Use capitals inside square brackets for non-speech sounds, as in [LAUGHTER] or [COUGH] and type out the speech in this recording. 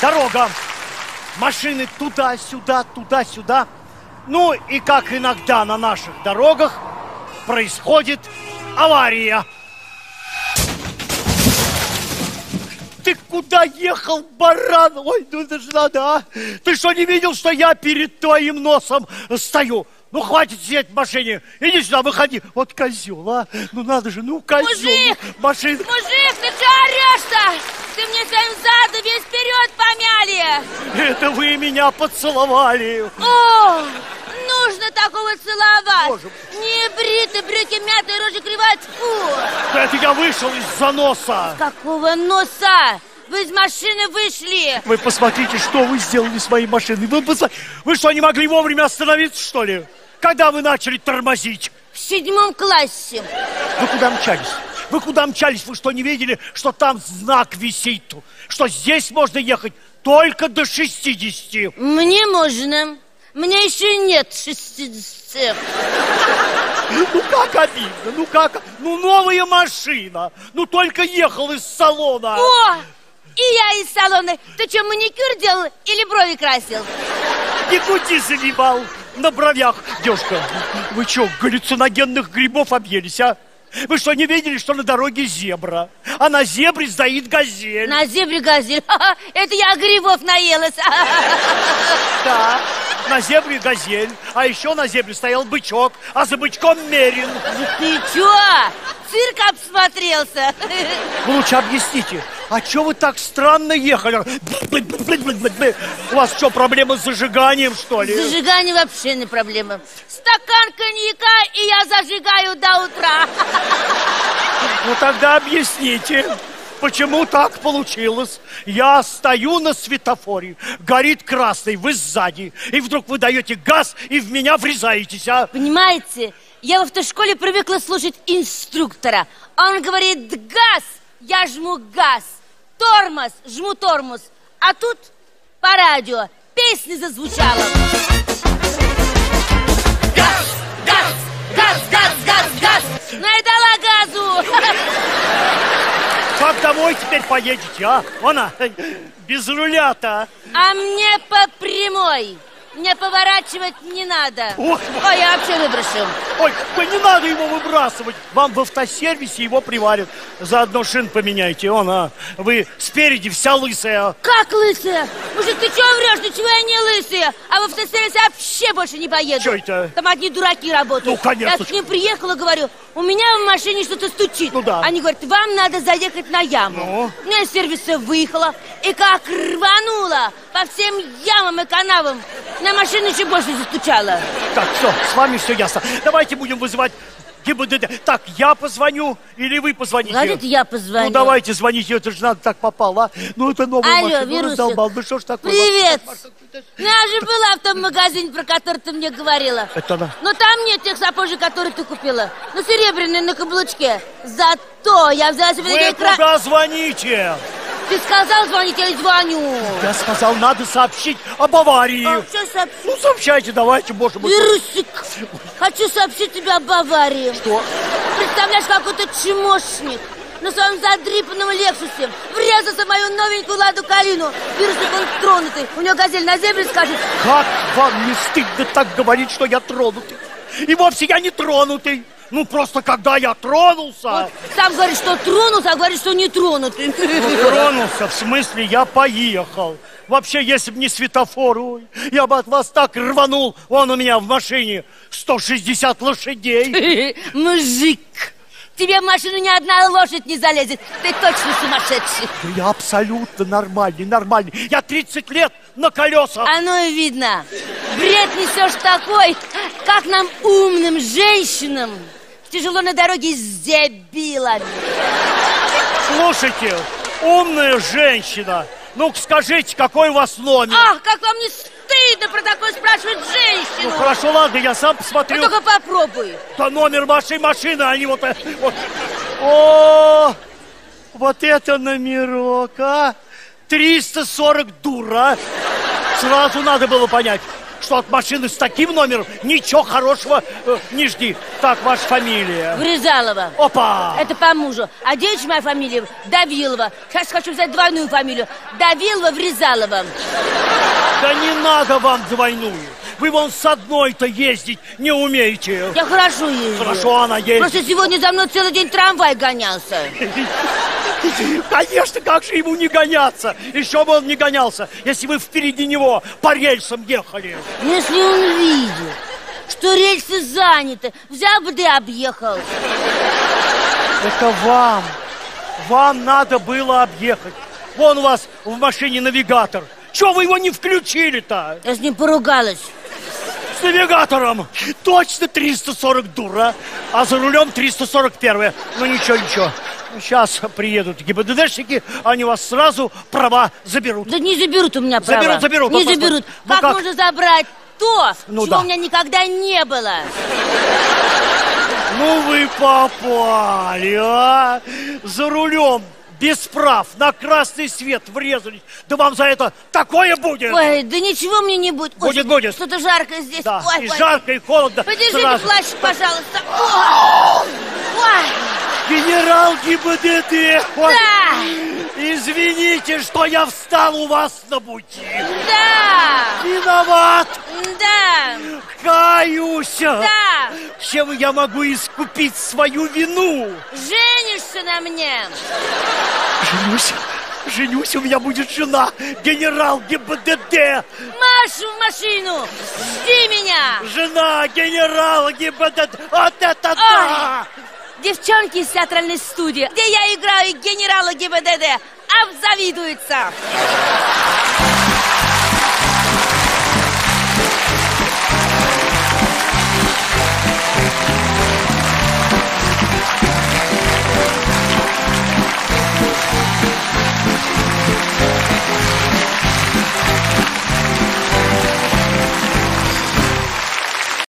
дорога. Машины туда-сюда, туда-сюда. Ну и как иногда на наших дорогах происходит авария. Ты куда ехал, баран? Ой, ну это же надо, а? Ты что, не видел, что я перед твоим носом стою? Ну, хватит сидеть в машине. Иди сюда, выходи. Вот козел, а? Ну, надо же, ну, козел. Мужик! Машина. Мужик, ты что орешь-то? Ты мне своим задом весь вперед помяли. Это вы меня поцеловали. О, нужно такого целовать. Боже. Не бритый, брюки мятые, рожи кривая. Фу. Это я вышел из-за носа. Какого носа? Вы из машины вышли. Вы посмотрите, что вы сделали с моей машиной. Вы, посмотри- вы что, не могли вовремя остановиться, что ли? Когда вы начали тормозить? В седьмом классе. Вы куда мчались? Вы куда мчались? Вы что, не видели, что там знак висит? Что здесь можно ехать только до 60? Мне можно. Мне еще нет 60. Ну как обидно, ну как? Ну новая машина. Ну только ехал из салона. О, и я из салона. Ты что, маникюр делал или брови красил? Бегути заливал на бровях. Девушка, вы что, галлюциногенных грибов объелись, а? Вы что, не видели, что на дороге зебра? А на зебре стоит газель. На зебре газель. Это я грибов наелась. [LAUGHS] Да, на зебре газель. А еще на зебре стоял бычок, а за бычком мерин. Ты чё? Цирк обсмотрелся. Вы лучше объясните, а что вы так странно ехали? У вас что, проблема с зажиганием, что ли? Зажигание вообще не проблема. Стакан коньяка, и я зажигаю до утра. [LAUGHS] Ну тогда объясните, почему так получилось? Я стою на светофоре, горит красный, вы сзади, и вдруг вы даете газ и в меня врезаетесь, а? Понимаете, я в автошколе привыкла слушать инструктора. Он говорит газ, я жму газ. Тормоз, жму тормоз. А тут по радио песня зазвучала. Газ, газ, газ, газ, газ, газ. Ну и дала газу. Как домой теперь поедете, а? Она, без руля-то. А мне по прямой. Мне поворачивать не надо. Ох. Ой, я вообще выброшу. Ой, да не надо его выбрасывать. Вам в автосервисе его приварят. Заодно шин поменяйте. Он, а, вы спереди вся лысая. Как лысая? Мужик, ты чего врешь? Ничего я не лысая. А в автосервис я вообще больше не поеду. Чё это? Там одни дураки работают. Ну, конечно. Я к ним приехала, говорю, у меня в машине что-то стучит. Ну, да. Они говорят, вам надо заехать на яму. Ну? Я из сервиса выехала и как рванула по всем ямам и канавам. На машину еще больше застучала. Так, все, с вами все ясно. Давайте будем вызывать ГИБДД. Так, я позвоню или вы позвоните? Говорит, я позвоню. Ну, давайте, звоните, это же надо так попало, а. Ну, это новая Алло, машина, ну, Вирусик. раздолбал. Ну, что ж такое? Привет! Я же была в том магазине, про который ты мне говорила. Это да. Но там нет тех сапожек, которые ты купила. Ну, серебряные на каблучке. Зато я взяла себе Вы такие кра- куда звоните? Ты сказал звонить, я и звоню. Я сказал, надо сообщить об аварии. А, что сообщить? Ну, сообщайте, давайте, боже мой. Вирусик, хочу сообщить тебе об аварии. Что? Представляешь, какой-то чмошник на своем задрипанном Лексусе врезался в мою новенькую Ладу Калину. Вирусик, он тронутый. У него газель на зебре скажет. Как вам не стыдно так говорить, что я тронутый? И вовсе я не тронутый. Ну, просто когда я тронулся... Вот сам говорит, что тронулся, а говорит, что не тронутый. Ну, тронулся, в смысле, я поехал. Вообще, если бы не светофор, ой, я бы от вас так рванул. Он у меня в машине 160 лошадей. [LAUGHS] Мужик, тебе в машину ни одна лошадь не залезет. Ты точно сумасшедший. Я абсолютно нормальный, нормальный. Я 30 лет на колесах. Оно и видно. Бред несешь такой, как нам умным женщинам тяжело на дороге с дебилами. Слушайте, умная женщина, ну скажите, какой у вас номер? Ах, как вам не стыдно про такое спрашивать Ну женщину. хорошо, ладно, я сам Ну посмотрю. только попробуй. Да номер вашей машины, они вот... э, вот. О, вот это номерок, а! 340 дура. Сразу надо было понять. Что от машины с таким номером ничего хорошего э, не жди. Так, ваша фамилия. Врезалова. Опа! Это по мужу. А девичья моя фамилия Давилова. Сейчас хочу взять двойную фамилию. Давилова Врезалова. Да не надо вам двойную. Вы вон с одной-то ездить не умеете. Я хорошо езжу. Хорошо она ездит. Просто сегодня за мной целый день трамвай гонялся. [LAUGHS] Конечно, как же ему не гоняться? Еще бы он не гонялся, если вы впереди него по рельсам ехали. Если он видит, что рельсы заняты, взял бы да объехал. Это вам. Вам надо было объехать. Вон у вас в машине навигатор. Чего вы его не включили-то? Я с ним поругалась. С навигатором. Точно 340 дура. А за рулем 341. Ну ничего, ничего. Сейчас приедут ГИБДДшники, они вас сразу права заберут. Да не заберут у меня права. Заберут, заберут. Не заберут. Ну как, как? можно забрать то, Ну чего да. у меня никогда не было? Ну вы попали, а? За рулем без прав на красный свет врезались. Да вам за это такое будет. Ой, да ничего мне не будет. Ой, Будет, будет. Что-то жарко здесь. Да, Ой, и ой. жарко, и холодно. Подержите Сразу. плащ, пожалуйста. Ой. Ой. Генерал ГИБДД. Ой, Да, Извините, что я встал у вас на пути. да, Виноват, да, каюсь. да. Чем я могу искупить свою вину? Женишься на мне? Женюсь. Женюсь, у меня будет жена, генерал ГИБДД. Машу в машину! Жди меня! Жена генерала ГИБДД. Вот это да! Девчонки из театральной студии, где я играю генерала ГИБДД, обзавидуются.